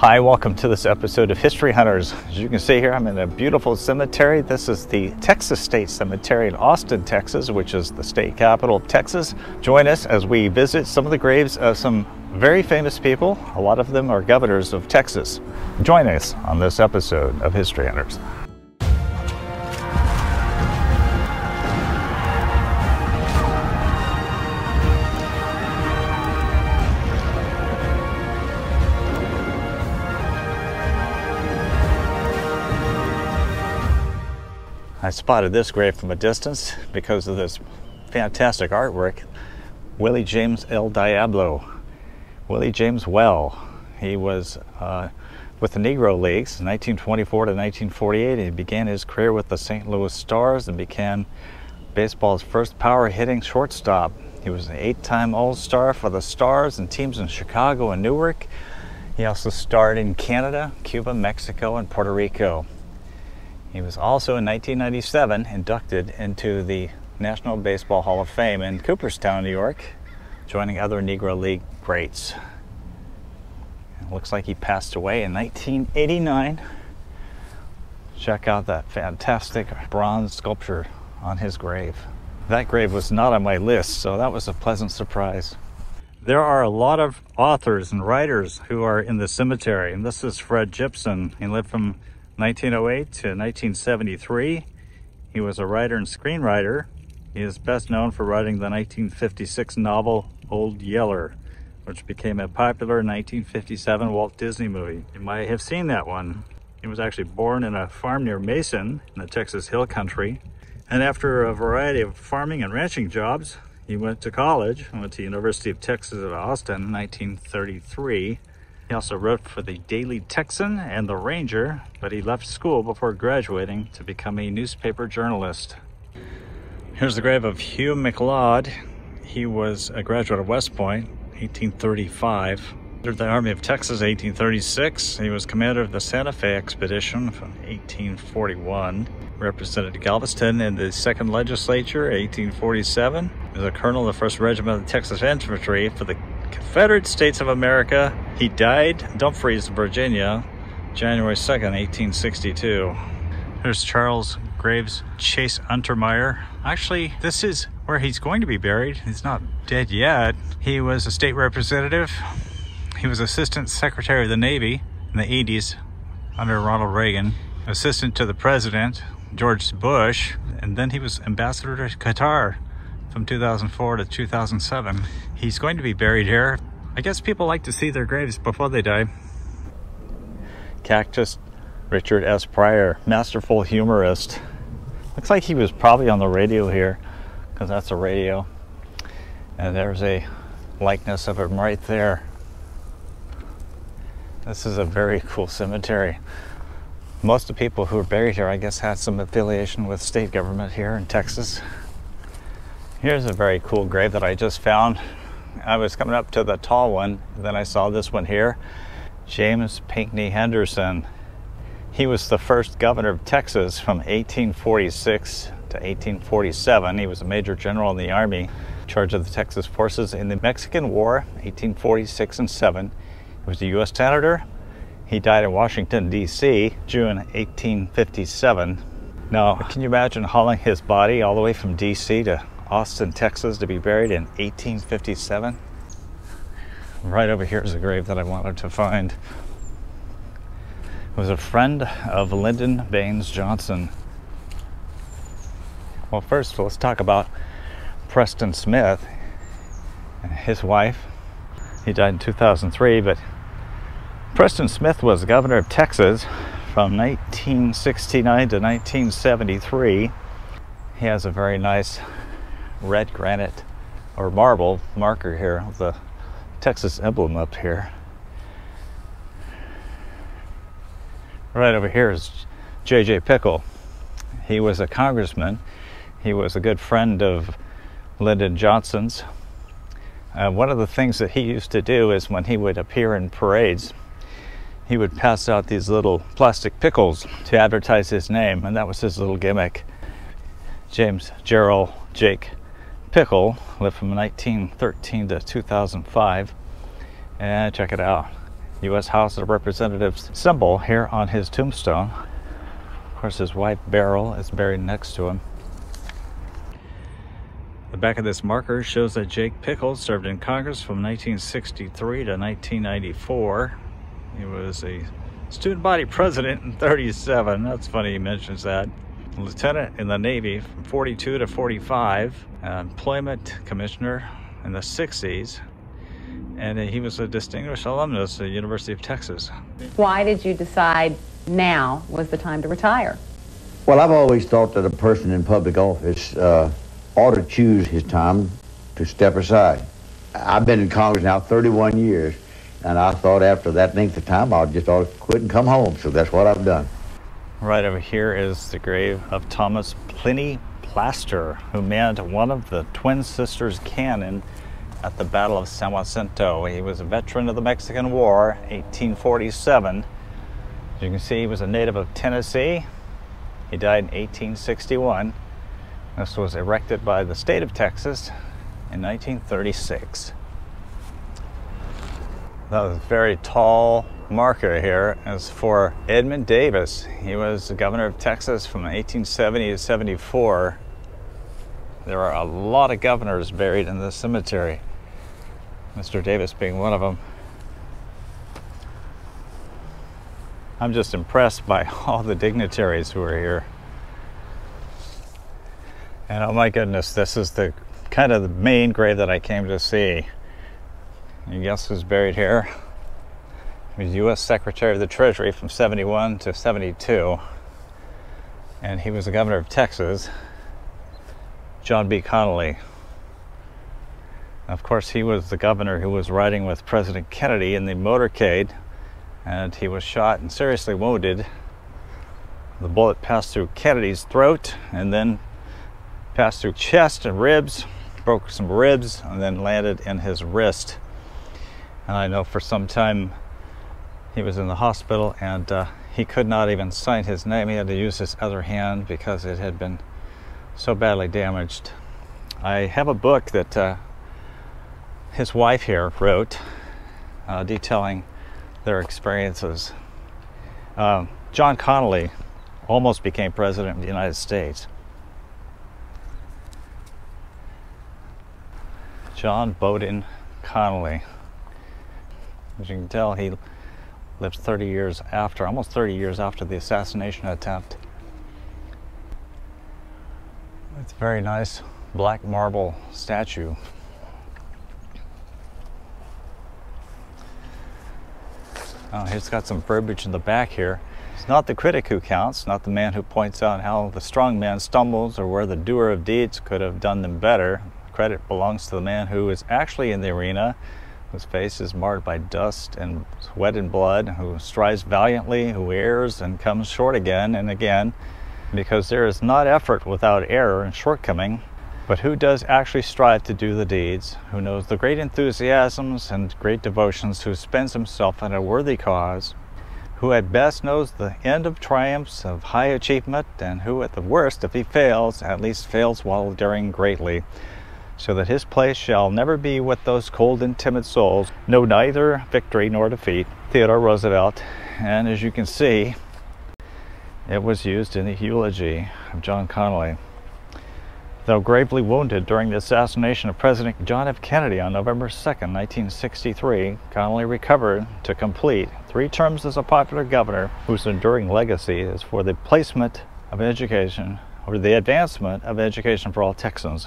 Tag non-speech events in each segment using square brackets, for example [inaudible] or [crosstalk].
Hi, welcome to this episode of History Hunters. As you can see here, I'm in a beautiful cemetery. This is the Texas State Cemetery in Austin, Texas, which is the state capital of Texas. Join us as we visit some of the graves of some very famous people. A lot of them are governors of Texas. Join us on this episode of History Hunters. I spotted this grave from a distance because of this fantastic artwork. Willie James El Diablo. Willie James Wells. He was uh, with the Negro Leagues 1924 to 1948. He began his career with the St. Louis Stars and became baseball's first power hitting shortstop. He was an eight time All Star for the Stars and teams in Chicago and Newark. He also starred in Canada, Cuba, Mexico, and Puerto Rico. He was also in 1997 inducted into the National Baseball Hall of Fame in Cooperstown, New York, joining other Negro League greats. It looks like he passed away in 1989. Check out that fantastic bronze sculpture on his grave. That grave was not on my list, so that was a pleasant surprise. There are a lot of authors and writers who are in the cemetery, and this is Fred Gipson. He lived from 1908 to 1973. He was a writer and screenwriter. He is best known for writing the 1956 novel Old Yeller, which became a popular 1957 Walt Disney movie. You might have seen that one. He was actually born in a farm near Mason in the Texas Hill Country. And after a variety of farming and ranching jobs, he went to college, went to University of Texas at Austin in 1933 he also wrote for the Daily Texan and the Ranger, but he left school before graduating to become a newspaper journalist. Here's the grave of Hugh McLeod. He was a graduate of West Point, 1835. Entered the Army of Texas, 1836. He was commander of the Santa Fe expedition from 1841. Represented Galveston in the second legislature, 1847. He was a colonel of the 1st Regiment of the Texas Infantry for the Confederate States of America. He died Dumfries, Virginia, January 2nd, 1862. There's Charles Graves Chase Untermeyer. Actually, this is where he's going to be buried. He's not dead yet. He was a state representative. He was Assistant Secretary of the Navy in the 80s under Ronald Reagan, Assistant to the President, George Bush, and then he was Ambassador to Qatar from 2004 to 2007. He's going to be buried here. I guess people like to see their graves before they die. Cactus Richard S. Pryor, masterful humorist. Looks like he was probably on the radio here, because that's a radio. And there's a likeness of him right there. This is a very cool cemetery. Most of the people who are buried here, I guess, had some affiliation with state government here in Texas. Here's a very cool grave that I just found. I was coming up to the tall one, then I saw this one here. James Pinckney Henderson. He was the first governor of Texas from 1846 to 1847. He was a major general in the army, in charge of the Texas forces in the Mexican War, 1846 and 7. He was a U.S. senator. He died in Washington, D.C., June 1857. Now, can you imagine hauling his body all the way from D.C. to Austin, Texas to be buried in 1857. Right over here is a grave that I wanted to find. It was a friend of Lyndon Baines Johnson. Well, first, let's talk about Preston Smith and his wife. He died in 2003, but Preston Smith was governor of Texas from 1969 to 1973. He has a very nice red granite or marble marker here with the Texas emblem up here. Right over here is J.J. Pickle. He was a congressman. He was a good friend of Lyndon Johnson's. Uh, one of the things that he used to do is when he would appear in parades, he would pass out these little plastic pickles to advertise his name, and that was his little gimmick. James Gerald Jake Pickle lived from 1913 to 2005. And check it out. U.S. House of Representatives symbol here on his tombstone. Of course, his wife Beryl is buried next to him. The back of this marker shows that Jake Pickle served in Congress from 1963 to 1994. He was a student body president in 37. That's funny he mentions that. Lieutenant in the Navy from 42 to 45. employment commissioner in the 60s. And he was a distinguished alumnus at the University of Texas. Why did you decide now was the time to retire? Well, I've always thought that a person in public office uh, ought to choose his time to step aside. I've been in Congress now 31 years, and I thought after that length of time, I just ought to quit and come home. So that's what I've done. Right over here is the grave of Thomas Pliny Plaster, who manned one of the twin sisters' cannon at the Battle of San Jacinto. He was a veteran of the Mexican War, 1847. As you can see, he was a native of Tennessee. He died in 1861. This was erected by the state of Texas in 1936. That was very tall marker here is for Edmund Davis. He was the governor of Texas from 1870 to 74. There are a lot of governors buried in this cemetery, Mr. Davis being one of them. I'm just impressed by [laughs] all the dignitaries who are here. And oh my goodness, this is the kind of the main grave that I came to see. And guess who's buried here? He was U.S. Secretary of the Treasury from 71 to 72. And he was the governor of Texas, John B. Connally. Of course, he was the governor who was riding with President Kennedy in the motorcade, and he was shot and seriously wounded. The bullet passed through Kennedy's throat and then passed through chest and ribs, broke some ribs, and then landed in his wrist. And I know for some time he was in the hospital and uh, he could not even sign his name. He had to use his other hand because it had been so badly damaged. I have a book that uh, his wife here wrote uh, detailing their experiences. Um, John Connally almost became president of the United States. John Bowden Connally. As you can tell, he lived 30 years after, almost 30 years after the assassination attempt. It's a very nice black marble statue. Oh, he's got some verbiage in the back here. It's not the critic who counts, not the man who points out how the strong man stumbles or where the doer of deeds could have done them better credit belongs to the man who is actually in the arena, whose face is marred by dust and sweat and blood, who strives valiantly, who errs and comes short again and again, because there is not effort without error and shortcoming, but who does actually strive to do the deeds, who knows the great enthusiasms and great devotions, who spends himself in a worthy cause, who at best knows the end of triumphs of high achievement, and who at the worst, if he fails, at least fails while daring greatly so that his place shall never be with those cold and timid souls, know neither victory nor defeat. Theodore Roosevelt. And as you can see, it was used in the eulogy of John Connally. Though gravely wounded during the assassination of President John F. Kennedy on November 2, 1963, Connally recovered to complete three terms as a popular governor whose enduring legacy is for the placement of education or the advancement of education for all Texans.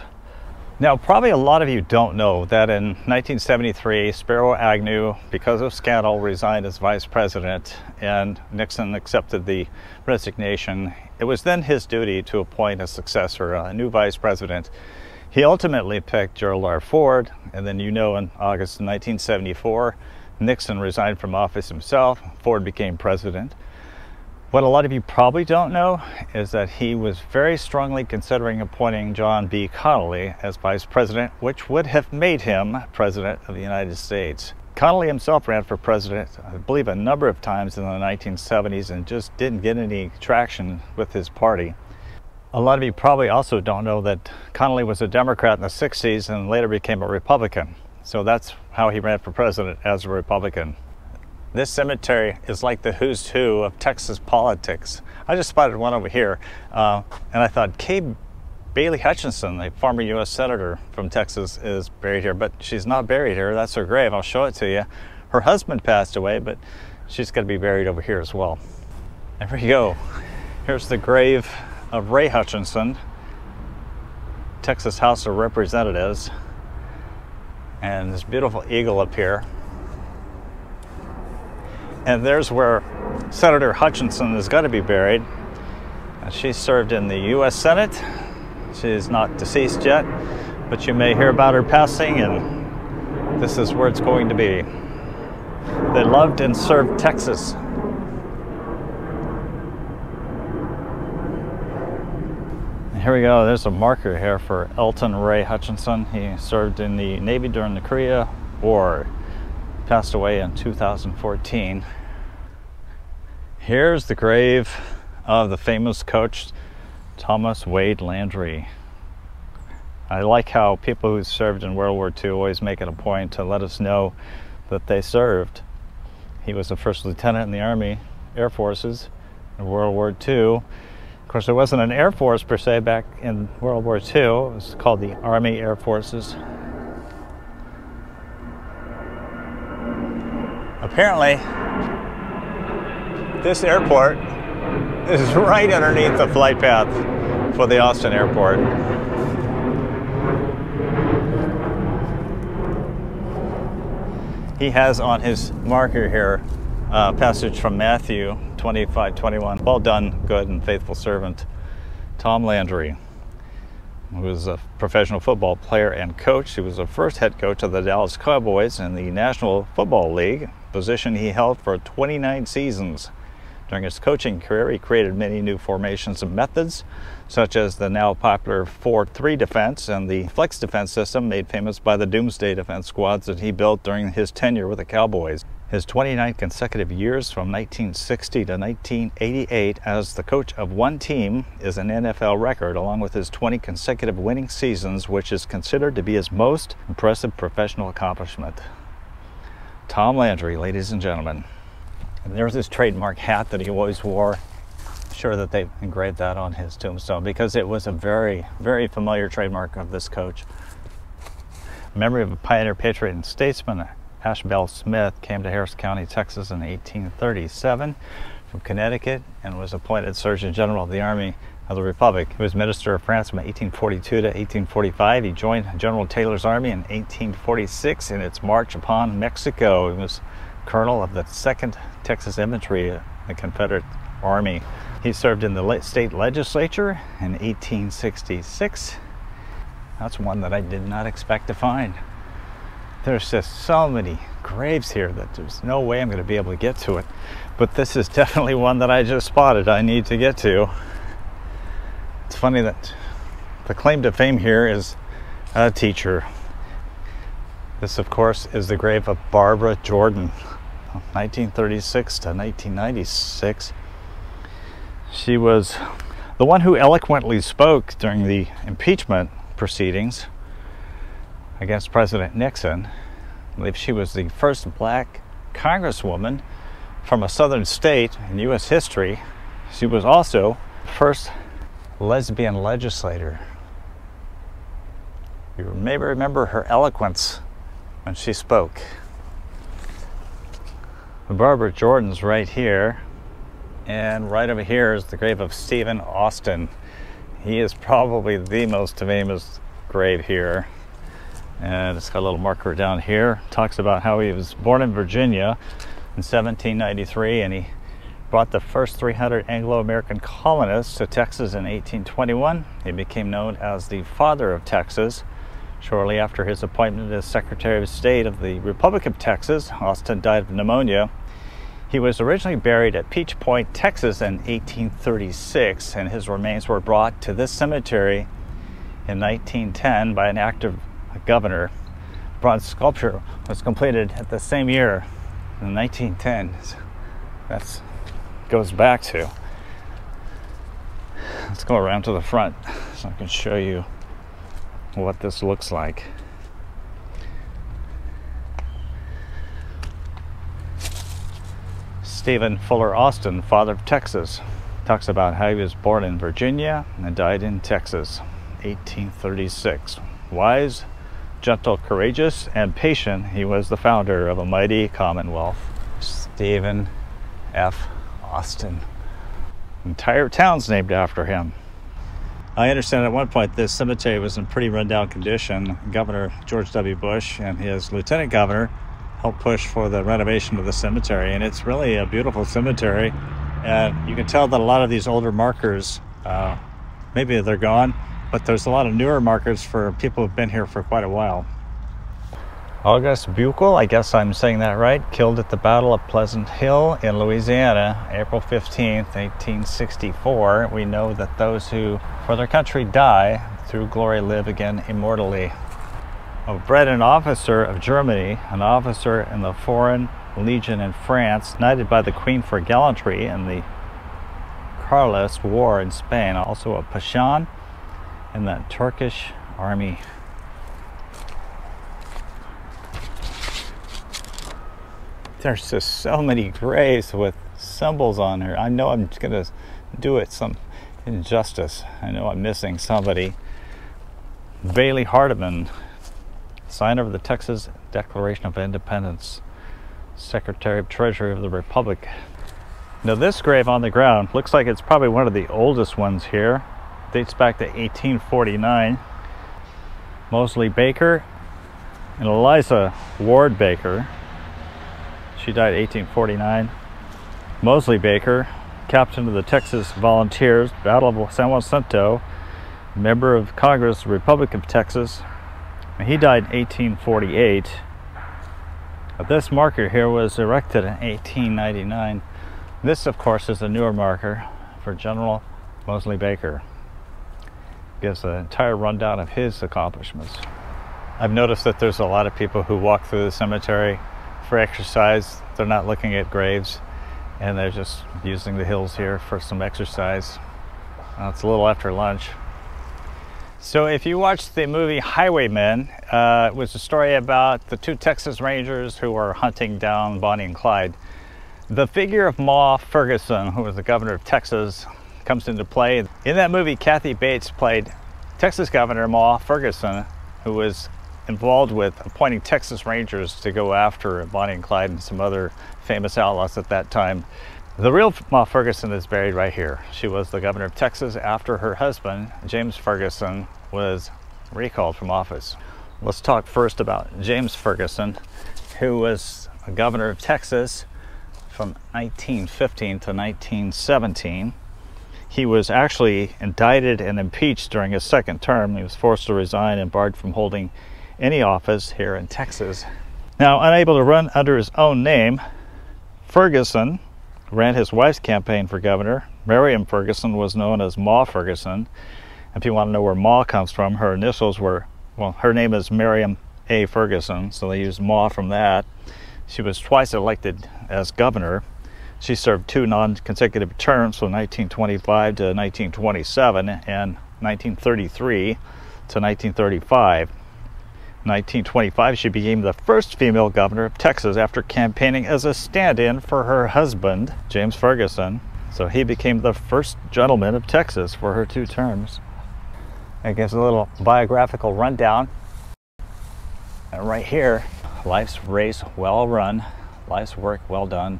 Now, probably a lot of you don't know that in 1973, Spiro Agnew, because of scandal, resigned as vice president and Nixon accepted the resignation. It was then his duty to appoint a successor, a new vice president. He ultimately picked Gerald R. Ford, and then you know in August 1974, Nixon resigned from office himself, Ford became president. What a lot of you probably don't know is that he was very strongly considering appointing John B. Connally as vice president, which would have made him president of the United States. Connally himself ran for president, I believe, a number of times in the 1970s and just didn't get any traction with his party. A lot of you probably also don't know that Connally was a Democrat in the 60s and later became a Republican. So that's how he ran for president as a Republican. This cemetery is like the who's who of Texas politics. I just spotted one over here, uh, and I thought, Kay Bailey Hutchinson, a former U.S. Senator from Texas, is buried here, but she's not buried here. That's her grave. I'll show it to you. Her husband passed away, but she's going to be buried over here as well. There we go. Here's the grave of Ray Hutchinson, Texas House of Representatives, and this beautiful eagle up here. And there's where Senator Hutchinson is going to be buried. Uh, she served in the U.S. Senate. She is not deceased yet, but you may hear about her passing, and this is where it's going to be. They loved and served Texas. Here we go. There's a marker here for Elton Ray Hutchinson. He served in the Navy during the Korea War. Passed away in 2014. Here's the grave of the famous coach Thomas Wade Landry. I like how people who served in World War II always make it a point to let us know that they served. He was a first lieutenant in the Army Air Forces in World War II. Of course, there wasn't an Air Force per se back in World War II. It was called the Army Air Forces. Apparently, this airport is [laughs] right underneath the flight path for the Austin airport. He has on his marker here a passage from Matthew 25 21. Well done, good and faithful servant. Tom Landry, who was a professional football player and coach. He was the first head coach of the Dallas Cowboys in the National Football League, position he held for 29 seasons. During his coaching career, he created many new formations and methods, such as the now popular 4 3 defense and the flex defense system, made famous by the Doomsday Defense squads that he built during his tenure with the Cowboys. His 29 consecutive years from 1960 to 1988 as the coach of one team is an NFL record, along with his 20 consecutive winning seasons, which is considered to be his most impressive professional accomplishment. Tom Landry, ladies and gentlemen. And there's this trademark hat that he always wore. Sure that they engraved that on his tombstone because it was a very, very familiar trademark of this coach. Memory of a pioneer patriot and statesman, Ashbel Smith came to Harris County, Texas in 1837 from Connecticut and was appointed Surgeon General of the Army of the Republic. He was Minister of France from 1842 to 1845. He joined General Taylor's army in 1846 in its march upon Mexico. He was colonel of the 2nd Texas Infantry, the Confederate Army. He served in the state legislature in 1866. That's one that I did not expect to find. There's just so many graves here that there's no way I'm going to be able to get to it. But this is [laughs] definitely one that I just spotted I need to get to. It's funny that the claim to fame here is a teacher. This, of course, is the grave of Barbara Jordan. 1936 to 1996. She was the one who eloquently spoke during the impeachment proceedings against President Nixon. I believe she was the first black congresswoman from a southern state in U.S. history. She was also the first lesbian legislator. You may remember her eloquence when she spoke. Barbara Jordan's right here. And right over here is the grave of Stephen Austin. He is probably the most famous grave here. And it's got a little marker down here. Talks about how he was born in Virginia in 1793 and he brought the first 300 Anglo American colonists to Texas in 1821. He became known as the father of Texas. Shortly after his appointment as Secretary of State of the Republic of Texas, Austin died of pneumonia. He was originally buried at Peach Point, Texas in 1836, and his remains were brought to this cemetery in 1910 by an act of a governor. Bronze sculpture was completed at the same year in 1910. That goes back to. Let's go around to the front so I can show you what this looks like. Stephen Fuller Austin, father of Texas, talks about how he was born in Virginia and died in Texas, 1836. Wise, gentle, courageous, and patient, he was the founder of a mighty commonwealth. Stephen F. Austin. Entire town's named after him. I understand at one point this cemetery was in pretty rundown condition. Governor George W. Bush and his lieutenant governor helped push for the renovation of the cemetery, and it's really a beautiful cemetery. And you can tell that a lot of these older markers, uh, maybe they're gone, but there's a lot of newer markers for people who've been here for quite a while. August Buchel, I guess I'm saying that right, killed at the Battle of Pleasant Hill in Louisiana, April 15th, 1864. We know that those who for their country die through glory live again immortally. A bred an officer of Germany, an officer in the Foreign Legion in France, knighted by the Queen for gallantry in the Carlist War in Spain, also a Pashan in the Turkish army. There's just so many graves with symbols on here. I know I'm going to do it some injustice. I know I'm missing somebody. Bailey Hardeman, signer of the Texas Declaration of Independence. Secretary of Treasury of the Republic. Now, this grave on the ground looks like it's probably one of the oldest ones here. Dates back to 1849. Moseley Baker and Eliza Ward Baker. She died 1849. Moseley Baker, captain of the Texas Volunteers, Battle of San Jacinto, member of Congress, Republic of Texas. He died in 1848. This marker here was erected in 1899. This, of course, is a newer marker for General Moseley Baker. Gives an entire rundown of his accomplishments. I've noticed that there's a lot of people who walk through the cemetery for exercise. They're not looking at graves and they're just using the hills here for some exercise. Uh, it's a little after lunch. So, if you watched the movie Highwaymen, uh, it was a story about the two Texas Rangers who were hunting down Bonnie and Clyde. The figure of Ma Ferguson, who was the governor of Texas, comes into play. In that movie, Kathy Bates played Texas Governor Ma Ferguson, who was involved with appointing Texas Rangers to go after Bonnie and Clyde and some other famous outlaws at that time. The real Ma Ferguson is buried right here. She was the governor of Texas after her husband, James Ferguson, was recalled from office. Let's talk first about James Ferguson, who was a governor of Texas from 1915 to 1917. He was actually indicted and impeached during his second term. He was forced to resign and barred from holding any office here in Texas. Now, unable to run under his own name, Ferguson ran his wife's campaign for governor. Miriam Ferguson was known as Ma Ferguson. If you want to know where Ma comes from, her initials were, well, her name is Miriam A. Ferguson, so they used Ma from that. She was twice elected as governor. She served two non consecutive terms from 1925 to 1927 and 1933 to 1935. 1925, she became the first female governor of Texas after campaigning as a stand in for her husband, James Ferguson. So he became the first gentleman of Texas for her two terms. It gives a little biographical rundown. And right here, life's race well run, life's work well done,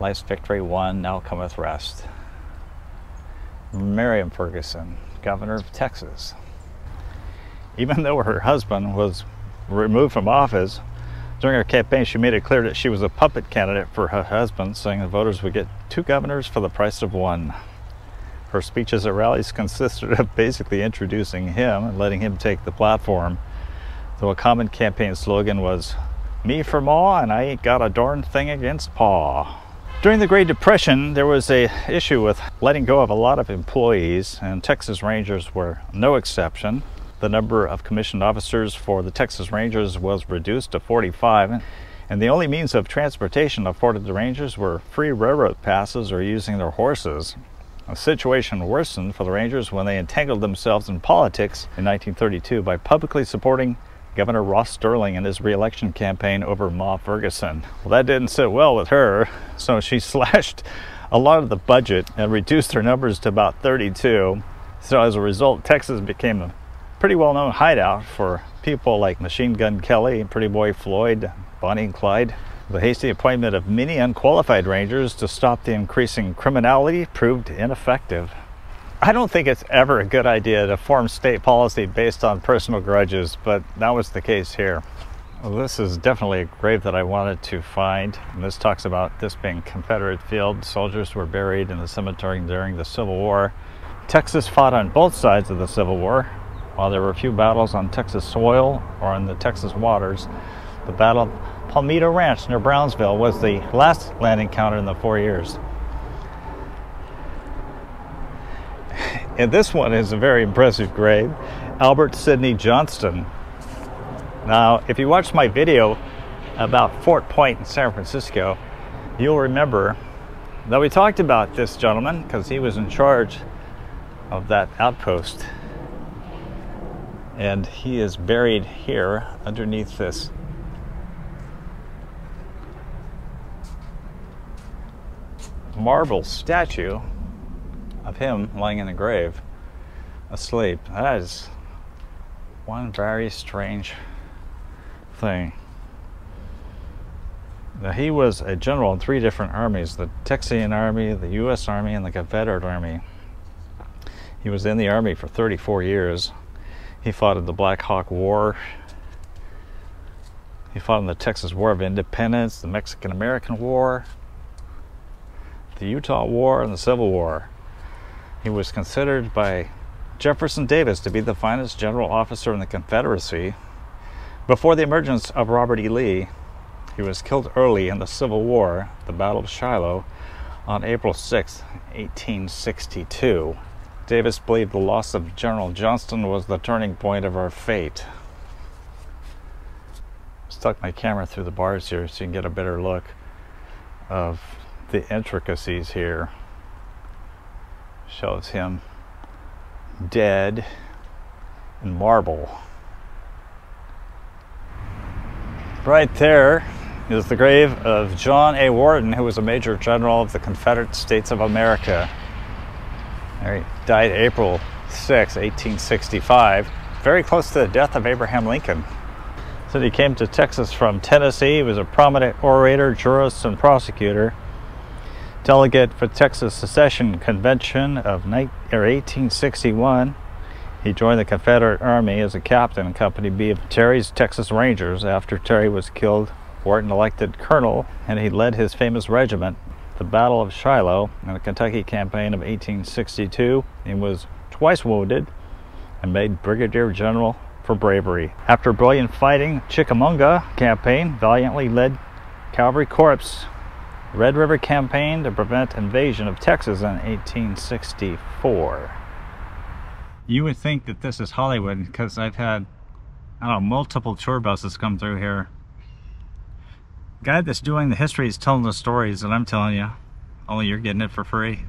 life's victory won, now cometh rest. Miriam Ferguson, governor of Texas even though her husband was removed from office, during her campaign, she made it clear that she was a puppet candidate for her husband, saying the voters would get two governors for the price of one. Her speeches at rallies consisted of basically introducing him and letting him take the platform, though a common campaign slogan was, Me for Ma, and I ain't got a darn thing against Pa. During the Great Depression, there was a issue with letting go of a lot of employees, and Texas Rangers were no exception the number of commissioned officers for the Texas Rangers was reduced to 45, and the only means of transportation afforded the Rangers were free railroad passes or using their horses. The situation worsened for the Rangers when they entangled themselves in politics in 1932 by publicly supporting Governor Ross Sterling in his reelection campaign over Ma Ferguson. Well, that didn't sit well with her, [laughs] so she [laughs] slashed a lot of the budget and reduced her numbers to about 32. So as a result, Texas became a pretty well-known hideout for people like Machine Gun Kelly, Pretty Boy Floyd, Bonnie and Clyde. The hasty appointment of many unqualified rangers to stop the increasing criminality proved ineffective. I don't think it's ever a good idea to form state policy based on personal grudges, but that was the case here. Well, this is definitely a grave that I wanted to find. And this talks about this being Confederate field. Soldiers were buried in the cemetery during the Civil War. Texas fought on both sides of the Civil War. While there were a few battles on Texas soil or on the Texas waters, the Battle of Palmito Ranch near Brownsville was the last land encounter in the four years. And this one is a very impressive grave. Albert Sidney Johnston. Now, if you watched my video about Fort Point in San Francisco, you'll remember that we talked about this gentleman because he was in charge of that outpost. And he is buried here underneath this marble statue of him lying in a grave asleep. That is one very strange thing. Now, he was a general in three different armies the Texian Army, the U.S. Army, and the Confederate Army. He was in the Army for 34 years. He fought in the Black Hawk War. He fought in the Texas War of Independence, the Mexican American War, the Utah War, and the Civil War. He was considered by Jefferson Davis to be the finest general officer in the Confederacy. Before the emergence of Robert E. Lee, he was killed early in the Civil War, the Battle of Shiloh, on April 6, 1862. Davis believed the loss of General Johnston was the turning point of our fate. Stuck my camera through the bars here so you can get a better look of the intricacies here. Shows him dead in marble. Right there is the grave of John A. Wharton, who was a Major General of the Confederate States of America. He died April 6, 1865, very close to the death of Abraham Lincoln. So he came to Texas from Tennessee. He was a prominent orator, jurist, and prosecutor. Delegate for Texas Secession Convention of 1861. He joined the Confederate Army as a captain in Company B of Terry's Texas Rangers. After Terry was killed, Wharton elected colonel, and he led his famous regiment, the Battle of Shiloh, in the Kentucky campaign of 1862. He was twice wounded and made brigadier general for bravery. After brilliant fighting, Chickamauga campaign valiantly led cavalry corps Red River campaign to prevent invasion of Texas in 1864. You would think that this is Hollywood because I've had, I don't know, multiple tour buses come through here. Guy that's doing the history is telling the stories that I'm telling you, only you're getting it for free.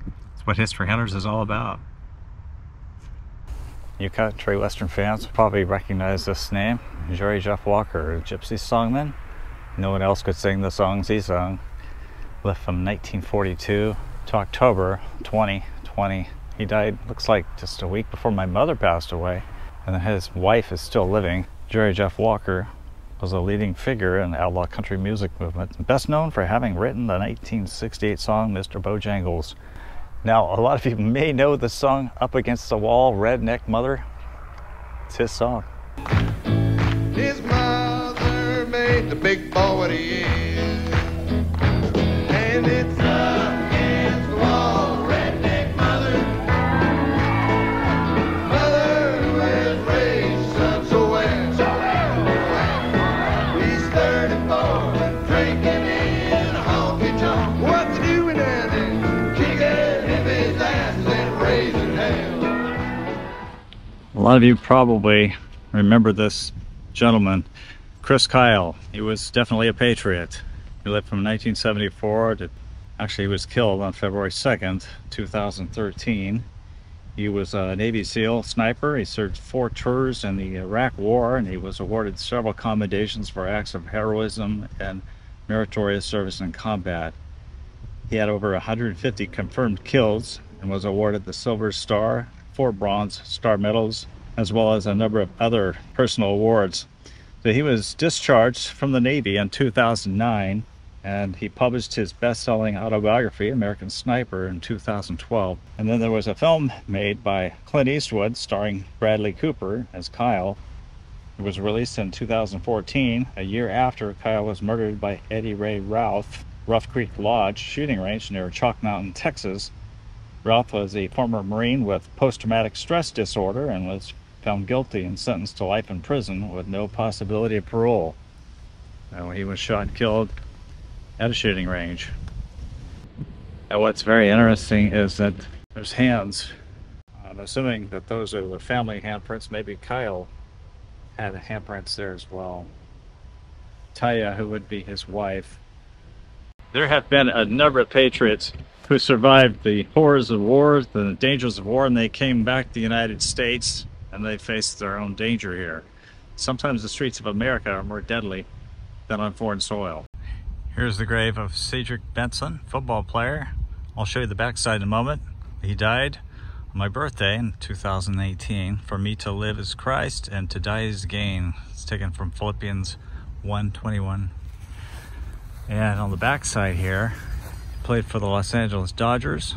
That's what History Hunters is all about. You country western fans probably recognize this name, Jerry Jeff Walker, a gypsy songman. No one else could sing the songs he sung. Lived from 1942 to October 2020. He died, looks like, just a week before my mother passed away. And his wife is still living. Jerry Jeff Walker was a leading figure in outlaw country music movement, best known for having written the 1968 song Mr. Bojangles. Now, a lot of people may know the song Up Against the Wall, Redneck Mother. It's his song. His mother made the big boy what he is. And it's lot of you probably remember this gentleman, Chris Kyle. He was definitely a patriot. He lived from 1974 to actually he was killed on February 2nd, 2013. He was a Navy SEAL sniper. He served four tours in the Iraq War and he was awarded several commendations for acts of heroism and meritorious service in combat. He had over 150 confirmed kills and was awarded the Silver Star, four Bronze Star Medals, as well as a number of other personal awards. So he was discharged from the Navy in 2009 and he published his best-selling autobiography american sniper in 2012 and then there was a film made by clint eastwood starring bradley cooper as kyle. It was released in 2014 a year after kyle was murdered by eddie ray Routh, rough creek lodge shooting range near chalk mountain texas. Routh was a former marine with post-traumatic stress disorder and was found guilty and sentenced to life in prison with no possibility of parole now, he was shot and killed at a shooting range. And what's very interesting is that there's hands. I'm assuming that those are the family handprints. Maybe Kyle had handprints there as well. Taya, who would be his wife. There have been a number of patriots who survived the horrors of war, the dangers of war, and they came back to the United States and they face their own danger here. Sometimes the streets of America are more deadly than on foreign soil. Here's the grave of Cedric Benson, football player. I'll show you the backside in a moment. He died on my birthday in 2018. For me to live is Christ and to die is gain. It's taken from Philippians 1:21. And on the backside here, he played for the Los Angeles Dodgers,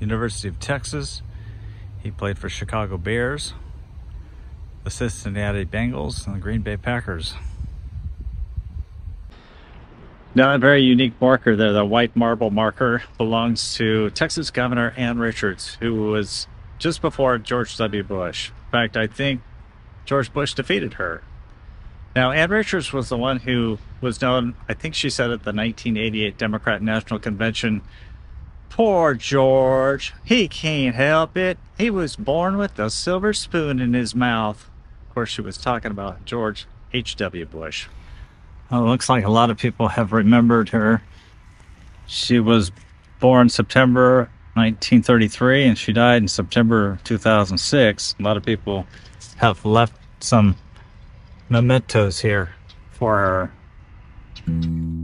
University of Texas. He played for Chicago Bears, the Cincinnati Bengals, and the Green Bay Packers. Now, a very unique marker there, the white marble marker, belongs to Texas Governor Ann Richards, who was just before George W. Bush. In fact, I think George Bush defeated her. Now, Ann Richards was the one who was known, I think she said at the 1988 Democrat National Convention, Poor George, he can't help it. He was born with a silver spoon in his mouth. Of course, she was talking about George H.W. Bush. Well, it looks like a lot of people have remembered her. She was born September 1933 and she died in September 2006. A lot of people have left some mementos here for her.